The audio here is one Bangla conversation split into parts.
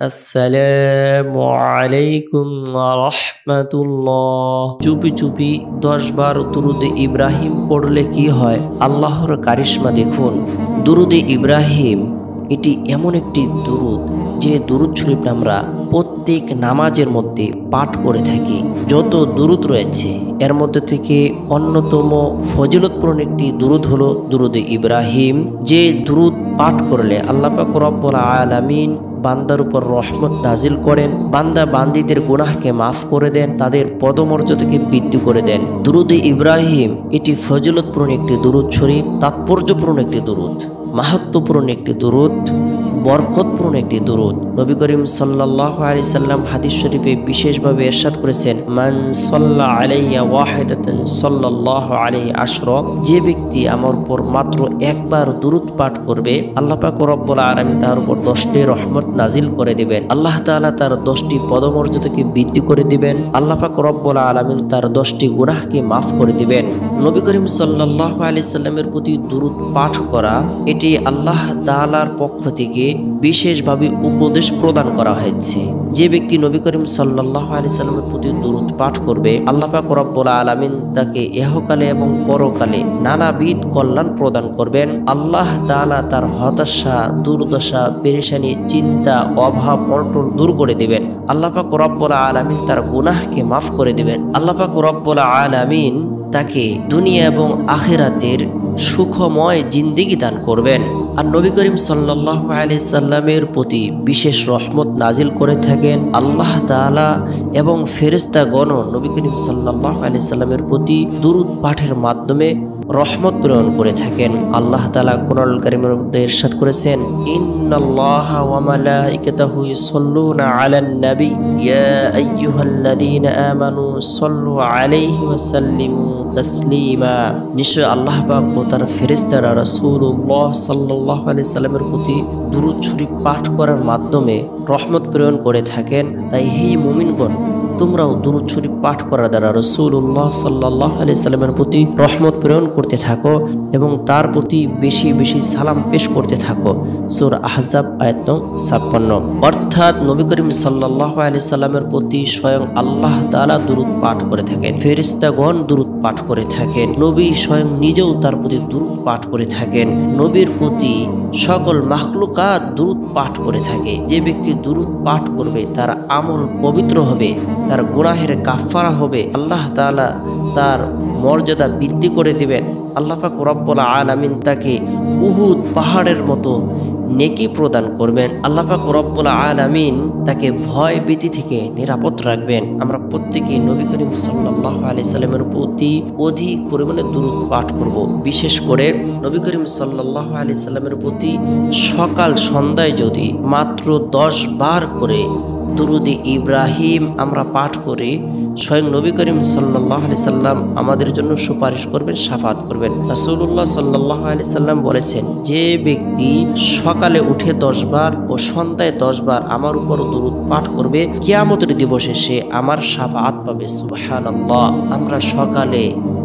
আসসালামু আলাইকুম রহমতুল্লাহ চুপি চুপি দশ বার দুরুদে ইব্রাহিম পড়লে কি হয়? আল্লাহর কারিশ্মা দেখুন। দুরুদে ইব্রাহিম, এটি এমন একটি দুরুদ যে দুরুদ শরীফ আমরা প্রত্যেক নামাজের মধ্যে পাঠ করে থাকি। যত দুরুদ রয়েছে, এর মধ্যে থেকে অন্যতম ফজিলতপূর্ণ একটি দুরুদ হলো দুরুদে ইব্রাহিম। যে দুরুদ পাঠ করলে আল্লাহ পাক রব্বুল আলামিন বান্দার উপর রহমত নাজিল করেন, বান্দা বান্দিদের গুনাহকে মাফ করে দেন, তাদের পদমর্যাদাকে বৃদ্ধি করে দেন। দুরুদে ইব্রাহিম, এটি ফজিলতপূর্ণ একটি দুরুদ শরীফ, তাৎপর্যপূর্ণ একটি দুরুদ মাহাত্মপূর্ণ একটি দুরুদ। বরকতপূর্ণ একটি দুরুদ। নবী করিম সাল্লাহ আলি সাল্লাম হাদিস শরীফে বিশেষভাবে এরশাদ করেছেন, মান সাল্লাহ আলাইয়া ওয়াহেদাতান সাল্লাল্লাহু আলাইহি আশর যে ব্যক্তি আমার উপর মাত্র একবার দুরুদ পাঠ করবে, আল্লাহ পাক রব্বুল আলামিন তার উপর দশটি রহমত নাজিল করে দিবেন। আল্লাহ তাআলা তার দশটি পদমর্যাদাকে বৃদ্ধি করে দিবেন, আল্লাহ পাক রব্বুল আলামিন তার দশটি গুনাহকে মাফ করে দিবেন। নবী করিম সাল্লাল্লাহু আলাইহি সাল্লামের প্রতি দুরুদ পাঠ করা, এটি আল্লাহ তাআলার পক্ষ থেকে বিশেষভাবে উপদেশ প্রদান করা হয়েছে। যে ব্যক্তি নবী করিম সাল্লাহ আলি সাল্লামের প্রতি দুরুদ পাঠ করবে, আল্লাহ পাক রব্বুল আলমিন তাকে এহকালে এবং পরকালে নানাবিধ কল্যাণ প্রদান করবেন। আল্লাহ তাআলা তার হতাশা, দুর্দশা, পেরেশানি, চিন্তা, অভাব, অটল দূর করে দিবেন। আল্লাহ পাক রব্বুল আলমিন তার গুনাহকে মাফ করে দিবেন। আল্লাহ পাক রব্বুল আলমিন তাকে দুনিয়া এবং আখেরাতের সুখময় জিন্দিগি দান করবেন। আর নবী করিম সাল্লাহ আলি সাল্লামের প্রতি বিশেষ রহমত নাজিল করে থাকেন আল্লাহ তালা এবং ফেরেস্তা গণ নবী করিম সাল্লাহ আলি সাল্লামের প্রতি দুরুদ পাঠের মাধ্যমে রহমত প্রেরণ করে থাকেন। আল্লাহ তালা কোরআন করিমের মধ্যে ইরশাদ করেছেন ইন্নাল্লাহ ওয়া মালাইকাতাহু ইউসাল্লুনা আলান নবী। ইয়া আইয়ুহাল্লাযীনা আমানু তাসলিমা। নিশ্চয় আল্লাহ পাক তার ফেরেশতারা রাসূলুল্লাহ সাল্লাল্লাহু সাল্লামের প্রতি দুরূদ পাঠ করার মাধ্যমে রহমত প্রেরণ করে থাকেন। তাই হে মুমিনগণ তোমরাও দুরুদ শরীফ পাঠ করার দ্বারা রসুল্লাহ সাল্লাহ আলি সাল্লামের প্রতি রহমত প্রেরণ করতে থাকো এবং তার প্রতি বেশি বেশি সালাম পেশ করতে থাকো। সুর আহজাব, আয়ত ছাপ্পান্ন। অর্থাৎ নবী করিম সাল্লাহ আলি সাল্লামের প্রতি স্বয়ং আল্লাহ তালা দুরুদ পাঠ করে থাকেন। ফেরিস্তাগণ দুরুদ পাঠ করে থাকেন। নবী স্বয়ং নিজেও তার প্রতি দুরুদ পাঠ করে থাকেন। নবীর প্রতি সকল মাখলুকাত দুরুদ পাঠ করে থাকে। যে ব্যক্তি দুরুদ পাঠ করবে, তার আমল পবিত্র হবে, তার গুনাহের কাফারা হবে, আল্লাহ তালা তার মর্যাদা বৃদ্ধি করে দেবেন। আল্লাহ পাক রব্বুল আলামিন তাকে উহুদ পাহাড়ের মতো নেকি প্রদান করবেন। আল্লাহ পাক রব্বুল আলামিন তাকে ভয় ভীতি থেকে নিরাপদ রাখবেন। আমরা প্রত্যেকেই নবী করিম সাল্লাহ আলি সাল্লামের প্রতি অধিক পরিমাণে দূরত পাঠ করব। বিশেষ করে নবী করিম সাল্লাহ আলি সাল্লামের প্রতি সকাল সন্ধ্যায় যদি মাত্র দশ বার করে দুরুদে ইব্রাহিম আমরা পাঠ করি, স্বয়ং নবী করিম সাল্লাহ আলি সাল্লাম আমাদের জন্য সুপারিশ করবেন, সাফাত করবেন। রাসুল্লাহ সাল্লাহ আলি সাল্লাম বলেছেন, যে ব্যক্তি সকালে উঠে দশবার ও সন্ধ্যায় দশবার আমার উপর দুরুদ পাঠ করবে, কেয়ামতের দিবসে সে আমার সাফাত পাবে। সুহান আমরা সকালে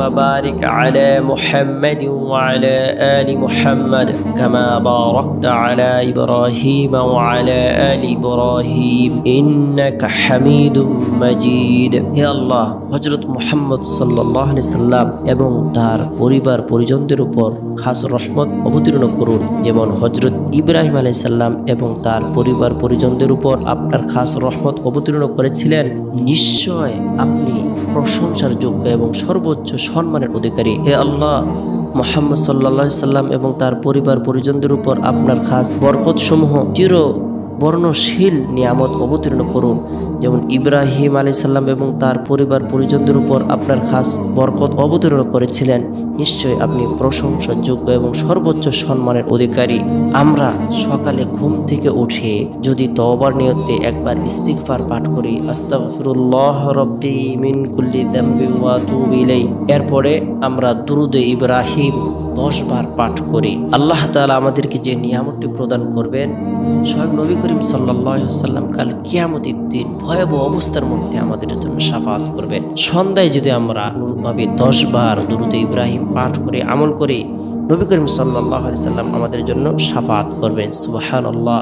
আলা মুহাম্মাদ ওয়া আলা আলি মুহাম্মাদ কামা বারাকতা আলা ইব্রাহিম ওয়া আলা আলি ইব্রাহিম ইন্নাকা হামিদুম মাজিদ হে আল্লাহ হজরত মুহাম্মদ সাল্লাহ সাল্লাম এবং তার পরিবার পরিজনদের উপর খাস রহমত অবতীর্ণ করুন। যেমন হজরত ইব্রাহিম আলাই সাল্লাম এবং তার পরিবার পরিজনদের উপর আপনার খাস রহমত অবতীর্ণ করেছিলেন। নিশ্চয় আপনি প্রশংসার যোগ্য এবং সর্বোচ্চ সম্মানের অধিকারী। হে আল্লাহ, মোহাম্মদ সাল্লা সাল্লাম এবং তার পরিবার পরিজনদের উপর আপনার খাস বরকতসমূহ চির বর্ণশীল নিয়ামত অবতীর্ণ করুন। যেমন ইব্রাহিম আলী সাল্লাম এবং তার পরিবার পরিজনদের উপর আপনার খাস বরকত অবতীর্ণ করেছিলেন। নিশ্চয় আপনি প্রশংসাযোগ্য এবং সর্বোচ্চ সম্মানের অধিকারী। আমরা সকালে ঘুম থেকে উঠে যদি তওবার নিয়তে একবার ইস্তিগফার পাঠ করি, আস্তাগফিরুল্লাহ রব্বি মিন কুল্লি যামবি ওয়া ইলাই এরপরে আমরা দুরুদে ইব্রাহিম দশ বার পাঠ করি। আল্লাহ তাআলা আমাদেরকে যে নিয়ামতটি প্রদান করবেন, স্বয়ং নবী করিম সাল্লাম কাল কিয়ামতির দিন ভয়াবহ অবস্থার মধ্যে আমাদের জন্য সাফাত করবেন। সন্ধ্যায় যদি আমরা অনুরূপভাবে দশ বার দুরুদে ইব্রাহিম পাঠ করে, আমল করি, নবী করিম সাল্লাহ সাল্লাম আমাদের জন্য সাফাত করবেন। সুবাহান আল্লাহ